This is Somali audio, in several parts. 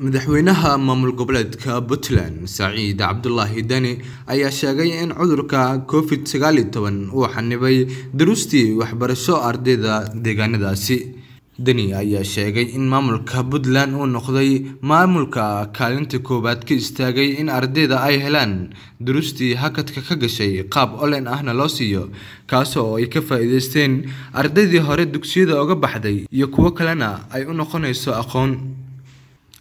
madaxweynaha maamul goboleedka puntland saciid cabdulaahi deni ayaa sheegay in cudurka covid sagaal iyo toban uu xanibay daruustii waxbarasho ardayda deegaanadaasi. Deni ayaa sheegay in maamulka puntland uu noqday maamulka kaalinta koowaad ka istaagay in ardayda ay helaan duruustii hakadka ka gashay qaab olen ahna loo siiyo kaas oo ay ka faa-iideysteen ardaydii hore dugsiyada oga baxday iyo kuwo kalena ay u noqonayso aqoon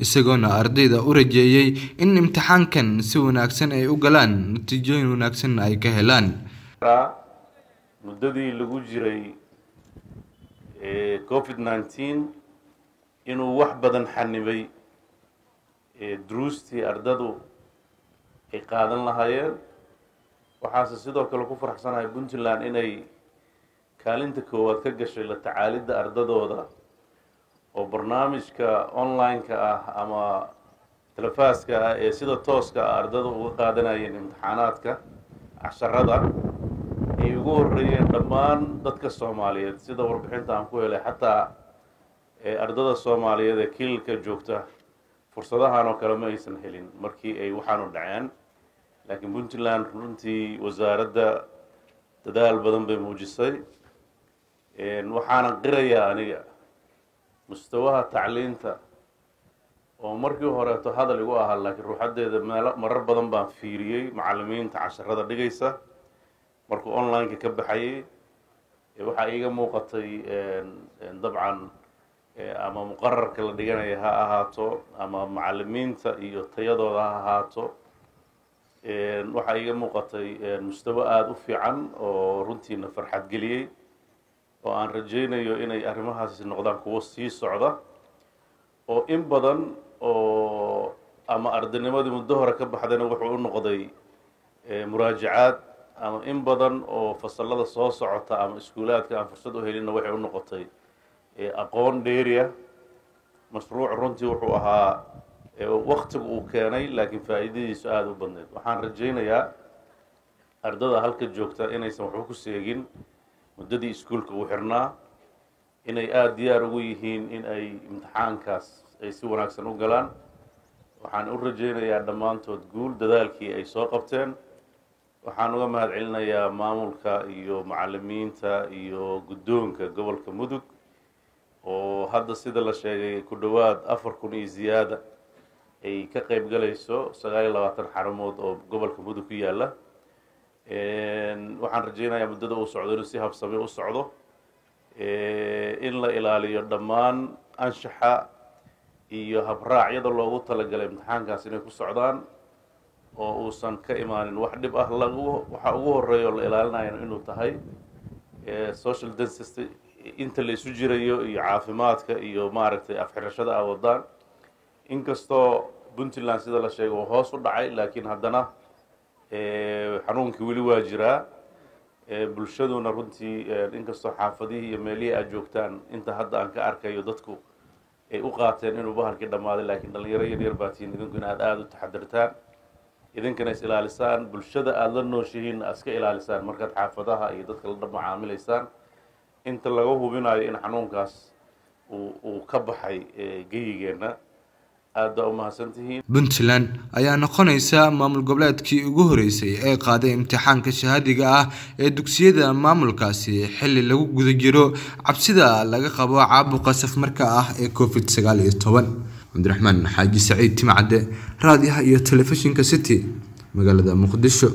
isagoona ardayda u rajeeyey in imtixaankan si wanaagsan ay u galaan natiijooyin wanaagsanna ay ka helaan. Muddadii lagu jiray covid nineteen inuu wax badan xanibay duruustii ardadu ay qaadan lahaayeen. Waxaase sidoo kale ku faraxsanahay puntland inay kaalinta koowaad ka gashay la tacaalidda ardadooda oo barnaamijka online-ka ah ama telefaaska ah ee sida tooska ah ardada uga qaadanayeen imtixaanaadka casharada ay ugu horeeyeen dhammaan dadka soomaaliyeed sida warbixinta aan ku helay xataa ardada soomaaliyeed ee kililka joogta. Fursadahan oo kale ma aysan helin markii ay waxaanu dhaceen laakiin puntland runtii wasaaradda dadaal badan bay muujisay. Waxaana qirayaa aniga mustawaha tacliinta oo markii horeeto hadal igu ahaa laakiin ruuxaddeeda meelo marar badan baan fiiriyey macalimiinta casharada dhigaysa. Markuu online-ka ka baxayay waxaa iiga muuqatay dabcan ama muqararka la dhiganaya ha ahaato ama macalimiinta iyo tayadooda ha ahaato. Waxaa iiga muuqatay mustawo aada u fiican oo runtiina farxad geliyey oo aan rajaynayo inay arrimahaasi noqdaan kuwo sii socda oo in badan oo ama ardaynimadii muddo hore ka baxdayna wuxuu u noqday muraajacaad ama in badan oo fasalada soo socota ama iskuulaadka aan fursad u helinna waxay u noqotay aqoon dheeriya. Mashruuc runtii wuxuu ahaa waktigu uu keenay laakiin faa'iidadiisu aada u badneyd. Waxaan rajaynayaa ardada halka joogta inaysan waxba ku seegin muddadii iskuolka uu xirnaa inay aada diyaar ugu yihiin in ay imtixaankaas ay si wanaagsan u galaan. Waxaan u rajaynayaa dhammaantood guul dadaalkii ay soo qabteen. Waxaan uga mahad celinayaa maamulka iyo macalimiinta iyo guddoonka gobolka mudug oo hadda sida la sheegay ku dhowaad afar kun iyo ziyaada ay ka qeyb galayso sagaal iyo labaatan xaramood oo gobolka mudug ku yaalla waxaan rajaynayaa muddada uu socdo inuu si habsami u socdo. In la ilaaliyo dhammaan anshaxa iyo habraacyada loogu talagalay imtixaankaas inay ku socdaan oo uusan ka imaanin. Wax dhib ah lagu waxa ugu horreeya oo la ilaalinayo inuu tahay social density inta la isu jirayo iyo caafimaadka iyo maaragtay afxirashada a wadaan. Inkastoo puntland sida la sheegay uu hoos u dhacay laakiin haddana xanuunkii weli waa jiraa bulshaduna runtii inkastoo xaafadihii iyo meelihii aad joogtaan inta hadda aan ka arkayo dadku ay u qaateen inuu bahalkii dhammaaday laakiin dhalinyaro yaryar baa tihiin idinku in aad aada u taxadirtaan idinkana is ilaalisaan bulshada aada la nooshihiinna iska ilaalisaan. Markaad xaafadaha iyo dadka la macaamilaysaan inta laga hubinayo in xanuunkaas uu uu ka baxay geyigeenna aad baa u mahadsantihiin. Puntland ayaa noqonaysa maamul goboleedkii ugu horeysay ee qaaday imtixaanka shahaadiga ah ee dugsiyada maamulkaasi xilli lagu guda jiro cabsida laga qabo caabuqa safmarka ah ee covid sagaal iyo toban. Cabdiraxmaan xaaji saciid timcadde raadiyaha iyo telefishinka city magaalada muqdisho